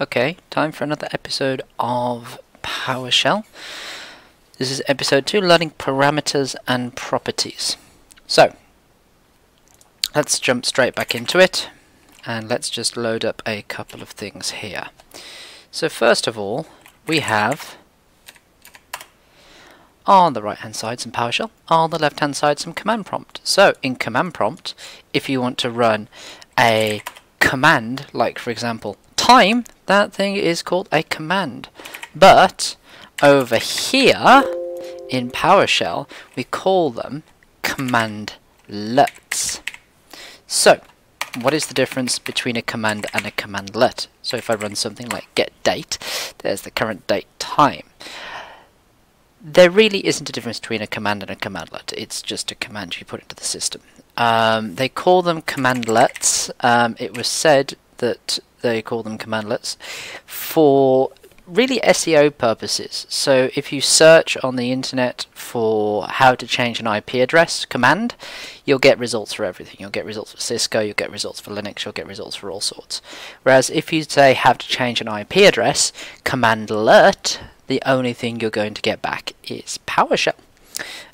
Okay, time for another episode of PowerShell. This is episode 2, learning parameters and properties. So, let's jump straight back into it and let's just load up a couple of things here. So first of all, we have on the right hand side some PowerShell, on the left hand side some command prompt. So in command prompt, if you want to run a command, like for example time, that thing is called a command. But over here in PowerShell, we call them commandlets. So, what is the difference between a command and a commandlet? So if I run something like get date, there's the current date time. There really isn't a difference between a command and a commandlet. It's just a command you put into the system. Um, they call them commandlets. Um, it was said that they call them commandlets for really SEO purposes. So if you search on the internet for how to change an IP address command, you'll get results for everything. You'll get results for Cisco, you'll get results for Linux, you'll get results for all sorts. Whereas if you say how to change an IP address, commandlet, the only thing you're going to get back is PowerShell.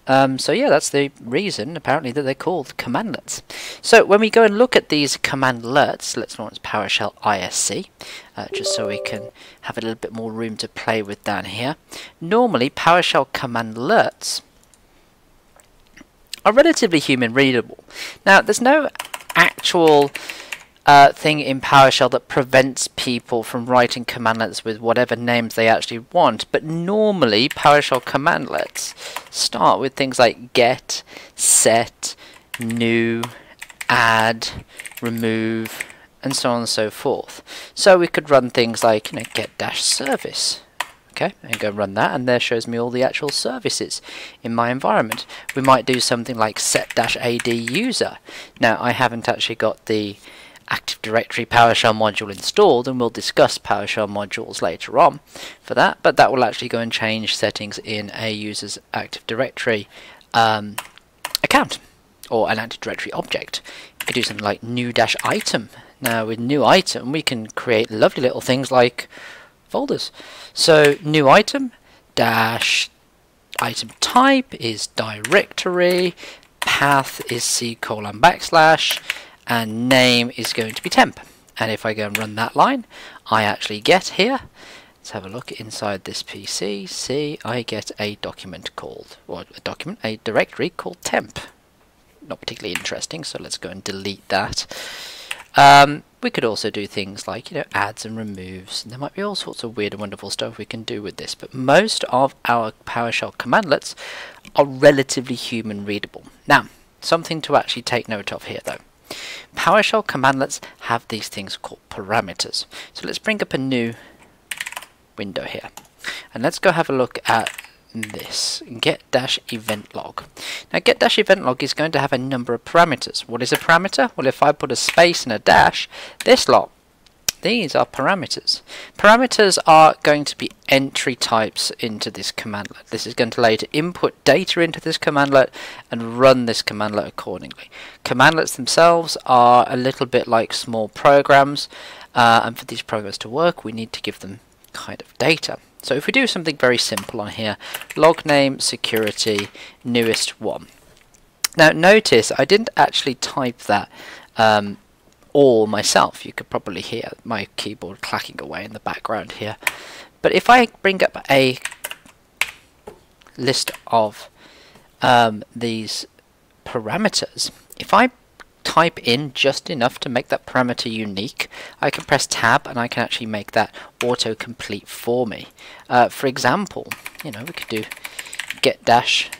Um, so yeah, that's the reason, apparently, that they're called commandlets. So when we go and look at these commandlets, let's launch PowerShell ISE, uh, just so we can have a little bit more room to play with down here. Normally, PowerShell commandlets are relatively human readable. Now, there's no actual uh, thing in PowerShell that prevents people from writing commandlets with whatever names they actually want. But normally, PowerShell commandlets start with things like get, set, new, add, remove, and so on and so forth. So we could run things like you know get dash service. Okay, and go run that, and there shows me all the actual services in my environment. We might do something like set dash ad user. Now I haven't actually got the Active Directory PowerShell module installed and we'll discuss PowerShell modules later on for that but that will actually go and change settings in a user's Active Directory um, account or an Active Directory object. You could do something like new dash item. Now with new item we can create lovely little things like folders. So new item dash item type is directory path is c colon backslash and name is going to be temp. And if I go and run that line, I actually get here, let's have a look inside this PC, see I get a document called, or a document, a directory called temp. Not particularly interesting, so let's go and delete that. Um, we could also do things like, you know, adds and removes. And there might be all sorts of weird and wonderful stuff we can do with this, but most of our PowerShell commandlets are relatively human readable. Now, something to actually take note of here though. PowerShell commandlets have these things called parameters. So let's bring up a new window here. And let's go have a look at this get dash event log. Now get dash event log is going to have a number of parameters. What is a parameter? Well if I put a space and a dash, this lot these are parameters. Parameters are going to be entry types into this commandlet. This is going to allow you to input data into this commandlet and run this commandlet accordingly. Commandlets themselves are a little bit like small programs uh, and for these programs to work we need to give them kind of data. So if we do something very simple on here, log name security newest one. Now notice I didn't actually type that um, all myself. You could probably hear my keyboard clacking away in the background here. But if I bring up a list of um, these parameters, if I type in just enough to make that parameter unique, I can press tab and I can actually make that autocomplete for me. Uh, for example, you know, we could do get dash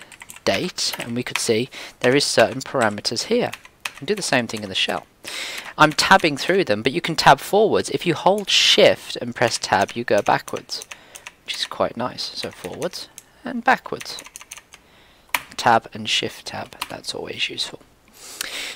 date and we could see there is certain parameters here. And do the same thing in the shell. I'm tabbing through them, but you can tab forwards. If you hold shift and press tab, you go backwards, which is quite nice. So forwards and backwards. Tab and shift tab, that's always useful.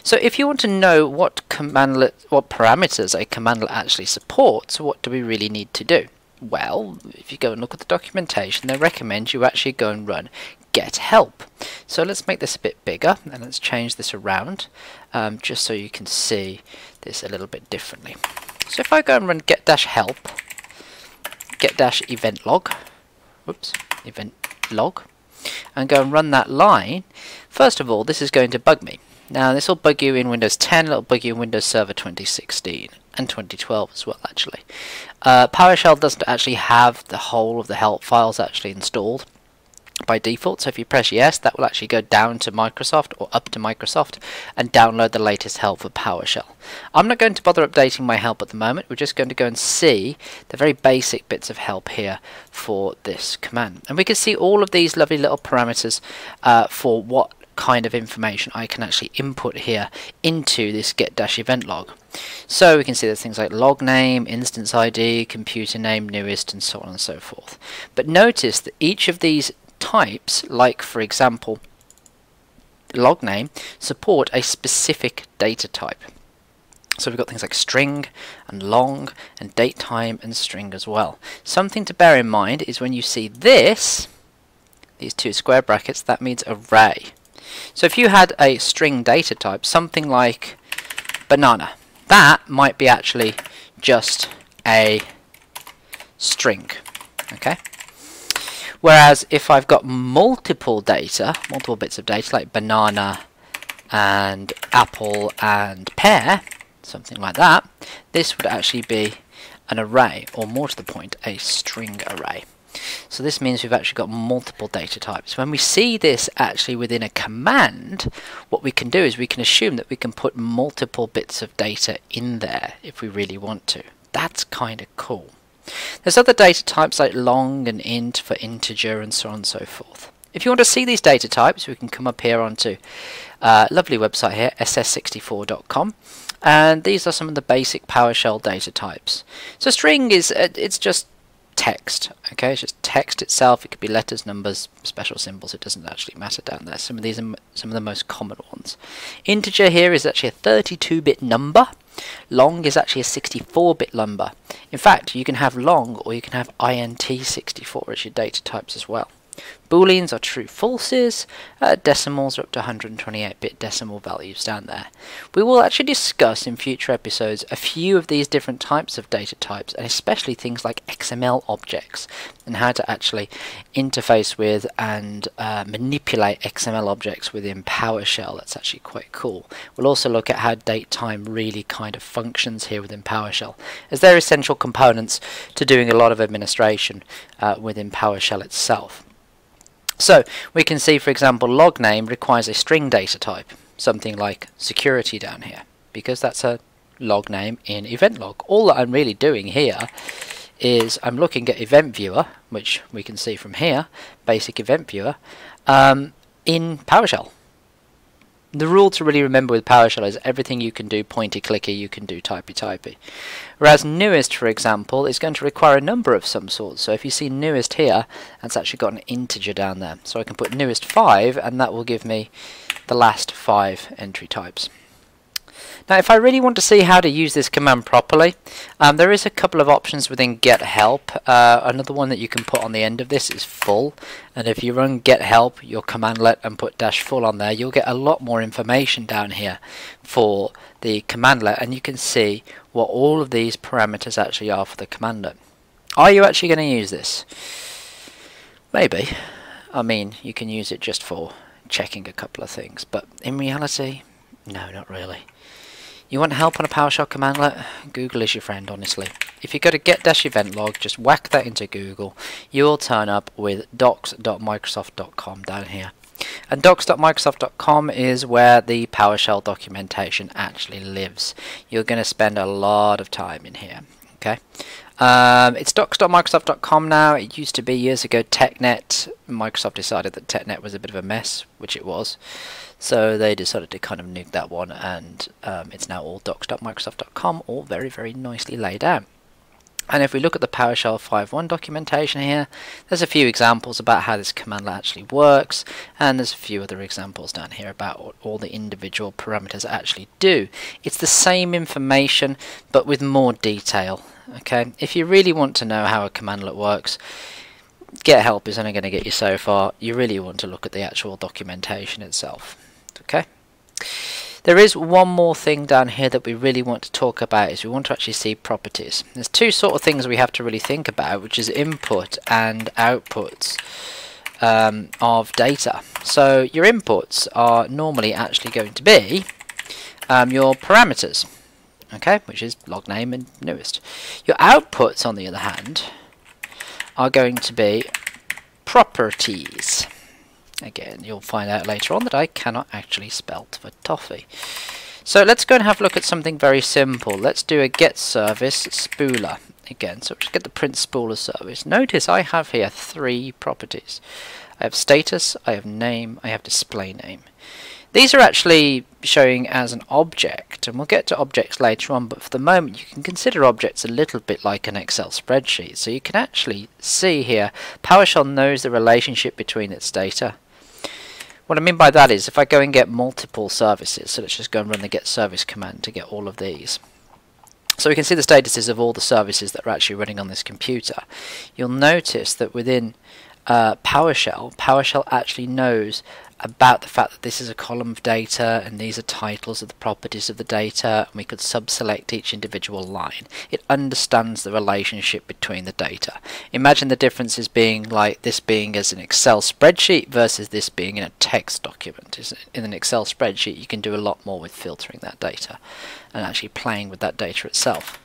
So if you want to know what commandlet, what parameters a commandlet actually supports, what do we really need to do? Well, if you go and look at the documentation, they recommend you actually go and run get help. So let's make this a bit bigger and let's change this around um, just so you can see this a little bit differently. So if I go and run get dash help, get dash event log, whoops, event log, and go and run that line, first of all, this is going to bug me. Now, this will bug you in Windows 10, it'll bug you in Windows Server 2016 and 2012 as well, actually. Uh, PowerShell doesn't actually have the whole of the help files actually installed by default. So if you press yes, that will actually go down to Microsoft or up to Microsoft and download the latest help for PowerShell. I'm not going to bother updating my help at the moment. We're just going to go and see the very basic bits of help here for this command. And we can see all of these lovely little parameters uh, for what kind of information I can actually input here into this get dash event log. So we can see there's things like log name, instance ID, computer name, newest, and so on and so forth. But notice that each of these types, like for example log name, support a specific data type. So we've got things like string and long and date time and string as well. Something to bear in mind is when you see this, these two square brackets, that means array. So if you had a string data type, something like banana, that might be actually just a string. Okay. Whereas if I've got multiple data, multiple bits of data like banana and apple and pear, something like that, this would actually be an array, or more to the point, a string array. So this means we've actually got multiple data types. When we see this actually within a command, what we can do is we can assume that we can put multiple bits of data in there if we really want to. That's kind of cool. There's other data types like long and int for integer and so on and so forth. If you want to see these data types, we can come up here onto a uh, lovely website here, ss64.com. And these are some of the basic PowerShell data types. So string is, uh, it's just text. Okay, it's just text itself. It could be letters, numbers, special symbols. It doesn't actually matter down there. Some of these are some of the most common ones. Integer here is actually a 32-bit number. Long is actually a 64-bit number. In fact, you can have long or you can have int64 as your data types as well. Booleans are true falses, uh, decimals are up to 128-bit decimal values down there. We will actually discuss in future episodes a few of these different types of data types and especially things like XML objects and how to actually interface with and uh, manipulate XML objects within PowerShell. That's actually quite cool. We'll also look at how datetime really kind of functions here within PowerShell as they're essential components to doing a lot of administration uh, within PowerShell itself. So we can see, for example, log name requires a string data type, something like security down here, because that's a log name in event log. All that I'm really doing here is I'm looking at event viewer, which we can see from here, basic event viewer, um, in PowerShell the rule to really remember with PowerShell is everything you can do pointy clicky, you can do typey typey. Whereas newest, for example, is going to require a number of some sort. So if you see newest here, that's actually got an integer down there. So I can put newest 5 and that will give me the last 5 entry types. Now if I really want to see how to use this command properly, um, there is a couple of options within get help. Uh, another one that you can put on the end of this is full, and if you run get help, your commandlet and put dash full on there, you'll get a lot more information down here for the commandlet, and you can see what all of these parameters actually are for the commandlet. Are you actually going to use this? Maybe. I mean, you can use it just for checking a couple of things, but in reality, no, not really. You want help on a PowerShell commandlet? Google is your friend, honestly. If you go to get-event log, just whack that into Google, you will turn up with docs.microsoft.com down here. And docs.microsoft.com is where the PowerShell documentation actually lives. You're going to spend a lot of time in here. Okay, um, it's docs.microsoft.com now. It used to be years ago TechNet. Microsoft decided that TechNet was a bit of a mess, which it was. So they decided to kind of nuke that one, and um, it's now all docs.microsoft.com, all very, very nicely laid out. And if we look at the PowerShell 5.1 documentation here, there's a few examples about how this command actually works, and there's a few other examples down here about what all the individual parameters actually do. It's the same information, but with more detail. Okay, If you really want to know how a commandlet works, get help is only going to get you so far. You really want to look at the actual documentation itself. Okay. There is one more thing down here that we really want to talk about is we want to actually see properties. There's two sort of things we have to really think about which is input and outputs um, of data. So your inputs are normally actually going to be um, your parameters okay, which is log name and newest. Your outputs, on the other hand, are going to be properties. Again, you'll find out later on that I cannot actually spell for toffee. So let's go and have a look at something very simple. Let's do a get service spooler again. So just get the print spooler service. Notice I have here three properties. I have status, I have name, I have display name. These are actually showing as an object, and we'll get to objects later on, but for the moment you can consider objects a little bit like an Excel spreadsheet. So you can actually see here, PowerShell knows the relationship between its data. What I mean by that is if I go and get multiple services, so let's just go and run the get service command to get all of these. So we can see the statuses of all the services that are actually running on this computer. You'll notice that within uh, PowerShell, PowerShell actually knows about the fact that this is a column of data and these are titles of the properties of the data and we could sub-select each individual line. It understands the relationship between the data. Imagine the differences being like this being as an Excel spreadsheet versus this being in a text document. In an Excel spreadsheet you can do a lot more with filtering that data and actually playing with that data itself.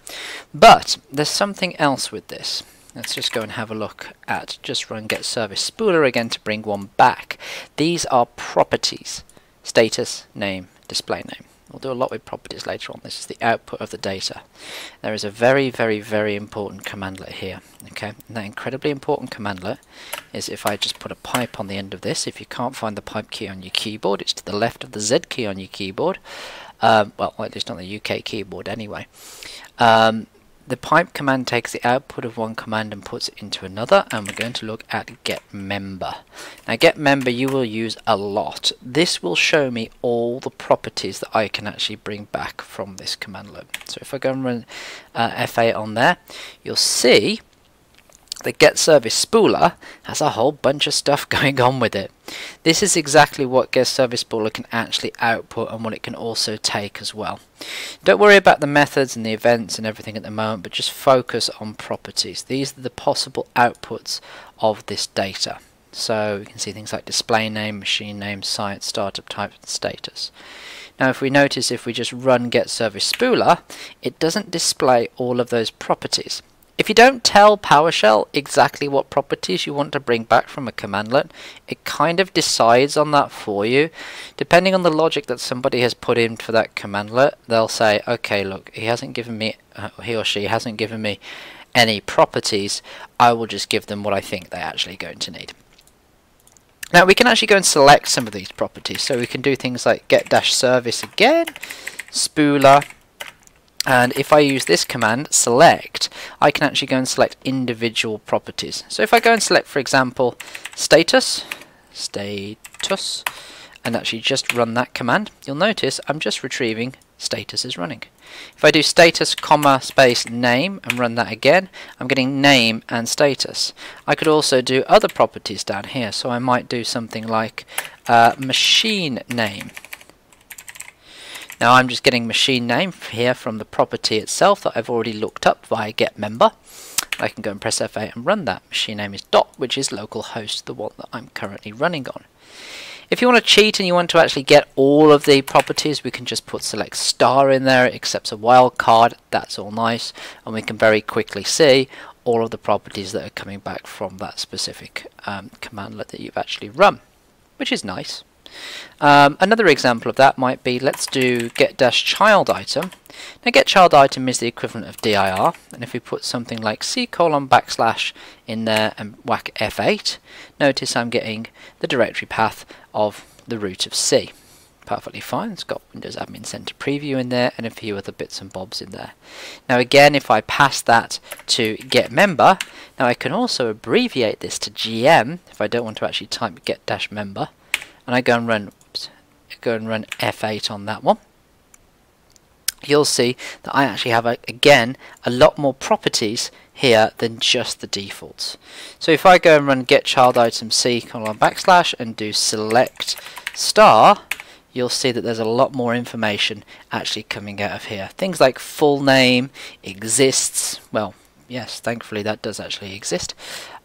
But there's something else with this. Let's just go and have a look at just run get service spooler again to bring one back. These are properties. Status, name, display name. We'll do a lot with properties later on. This is the output of the data. There is a very, very, very important commandlet here. Okay, and that incredibly important commandlet is if I just put a pipe on the end of this. If you can't find the pipe key on your keyboard, it's to the left of the Z key on your keyboard. Um, well, at least on the UK keyboard anyway. Um, the pipe command takes the output of one command and puts it into another and we're going to look at get member. Now get member you will use a lot. This will show me all the properties that I can actually bring back from this command commandlet. So if I go and run uh, F8 on there you'll see the get service spooler has a whole bunch of stuff going on with it. This is exactly what get service spooler can actually output and what it can also take as well. Don't worry about the methods and the events and everything at the moment, but just focus on properties. These are the possible outputs of this data. So you can see things like display name, machine name, site, startup type, and status. Now if we notice if we just run get service spooler, it doesn't display all of those properties. If you don't tell PowerShell exactly what properties you want to bring back from a commandlet, it kind of decides on that for you. Depending on the logic that somebody has put in for that commandlet, they'll say, okay, look, he hasn't given me, uh, he or she hasn't given me any properties. I will just give them what I think they're actually going to need. Now we can actually go and select some of these properties. So we can do things like get dash service again, spooler, and if I use this command, select, I can actually go and select individual properties. So if I go and select, for example, status, status, and actually just run that command, you'll notice I'm just retrieving status is running. If I do status, comma, space, name, and run that again, I'm getting name and status. I could also do other properties down here, so I might do something like uh, machine name. Now I'm just getting machine name here from the property itself that I've already looked up via get member. I can go and press F8 and run that. Machine name is dot, which is localhost, the one that I'm currently running on. If you want to cheat and you want to actually get all of the properties, we can just put select star in there. It accepts a wildcard. That's all nice. And we can very quickly see all of the properties that are coming back from that specific um, commandlet that you've actually run, which is nice. Um, another example of that might be let's do get dash child item. Now get child item is the equivalent of dir and if we put something like c colon backslash in there and whack f8 notice I'm getting the directory path of the root of C. Perfectly fine, it's got Windows Admin Center Preview in there and a few other bits and bobs in there. Now again if I pass that to get member, now I can also abbreviate this to GM if I don't want to actually type get dash member and I go and run oops, go and run F8 on that one you'll see that I actually have a, again a lot more properties here than just the defaults so if I go and run get child item C colon backslash and do select star you'll see that there's a lot more information actually coming out of here. Things like full name, exists, well, yes, thankfully that does actually exist.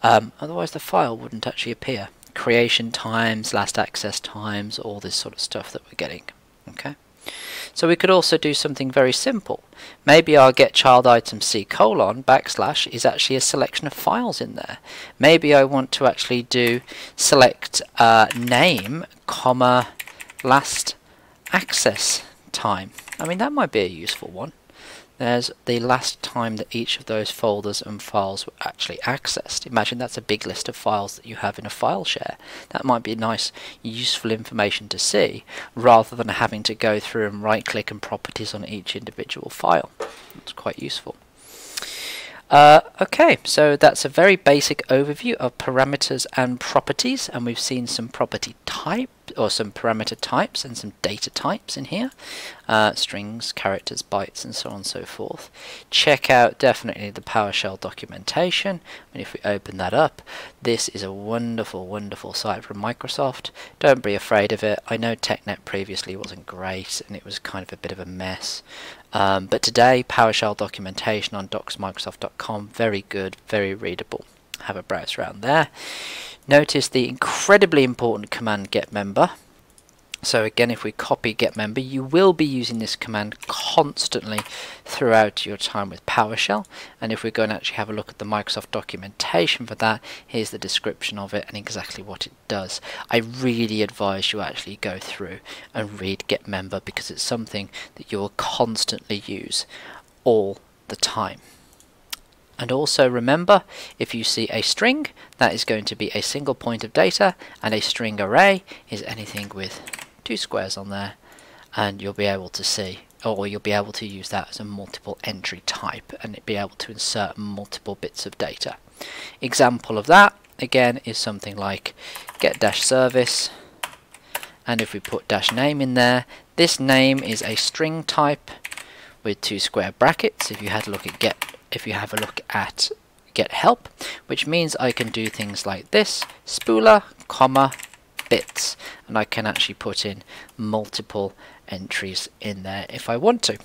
Um, otherwise the file wouldn't actually appear. Creation times, last access times, all this sort of stuff that we're getting. Okay. So we could also do something very simple. Maybe our get child item c colon backslash is actually a selection of files in there. Maybe I want to actually do select uh, name comma last access time. I mean that might be a useful one there's the last time that each of those folders and files were actually accessed. Imagine that's a big list of files that you have in a file share. That might be nice, useful information to see, rather than having to go through and right click and properties on each individual file. It's quite useful. Uh, okay, so that's a very basic overview of parameters and properties, and we've seen some property type or some parameter types and some data types in here, uh, strings, characters, bytes, and so on and so forth. Check out definitely the PowerShell documentation, and if we open that up, this is a wonderful, wonderful site from Microsoft. Don't be afraid of it. I know TechNet previously wasn't great, and it was kind of a bit of a mess. Um, but today, PowerShell documentation on docsmicrosoft.com, very good, very readable. Have a browse around there. Notice the incredibly important command get member. So again, if we copy get member, you will be using this command constantly throughout your time with PowerShell. And if we go and actually have a look at the Microsoft documentation for that, here's the description of it and exactly what it does. I really advise you actually go through and read get member because it's something that you will constantly use all the time. And also remember, if you see a string, that is going to be a single point of data, and a string array is anything with two squares on there and you'll be able to see or you'll be able to use that as a multiple entry type and be able to insert multiple bits of data. Example of that again is something like get dash service and if we put dash name in there this name is a string type with two square brackets if you had a look at get if you have a look at get help which means I can do things like this spooler comma and I can actually put in multiple entries in there if I want to.